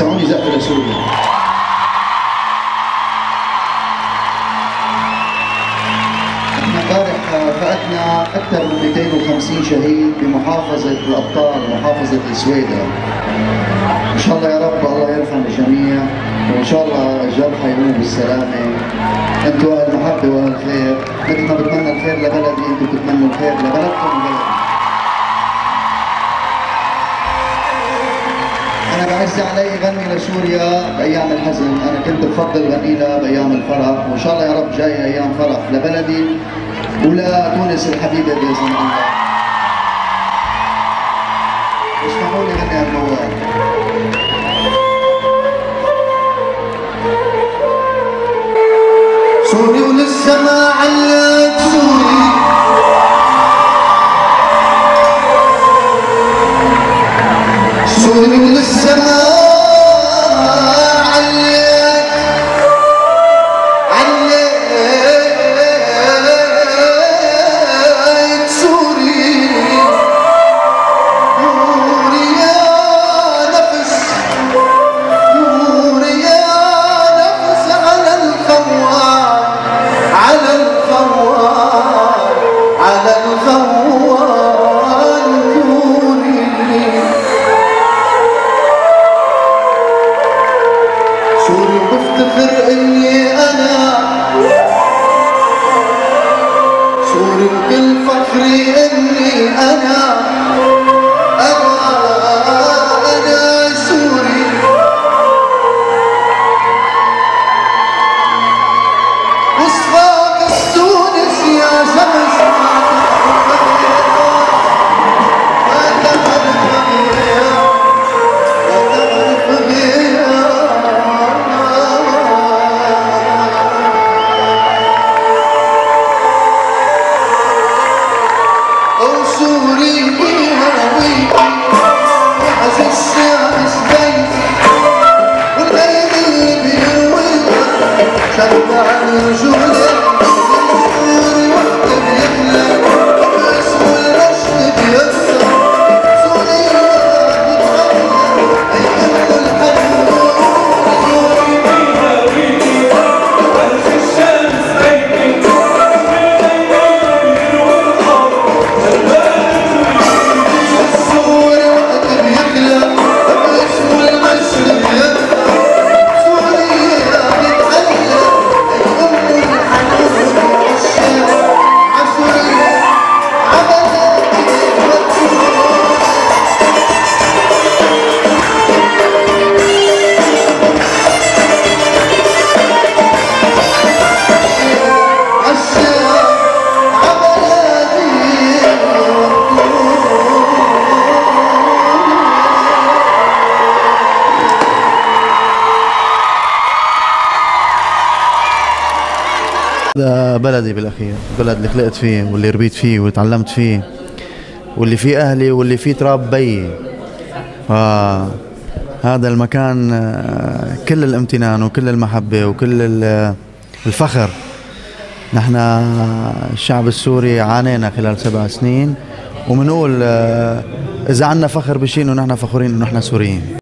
سمعوني لسوريا إحنا امبارح فاتنا أكثر من 250 شهيد بمحافظة الأبطال محافظة السويدة. إن شاء الله يا رب الله يرحم الجميع وإن شاء الله الجرحى يقوموا بالسلامة. أنتم أهل المحبة وأهل الخير مثل ما بتمنى الخير لبلدي أنتم بتتمنوا الخير لبلدكم وبلدي. أنا بعز علي غني لسوريا بأيام الحزن. أنا كنت بفضل غني لها بأيام الفرح. وإن شاء الله يا رب جاي أيام فرح لبلدي ولتونس الحبيبة بإذن الله. اسمحوا لي غني الموال سوري وللسما علق بفتخر إني أنا سوري بكل فخري إني أنا. وصفاك التونس يا شمس. It's still, بلدي بالأخير. البلد اللي خلقت فيه واللي ربيت فيه واللي تعلمت فيه واللي فيه أهلي واللي فيه تراب بيي هذا المكان آه، كل الامتنان وكل المحبة وكل ال- الفخر. نحن الشعب السوري عانينا خلال سبع سنين وبنقول آه، إذا عنا فخر بشيء إنه نحن فخورين إنه نحن سوريين.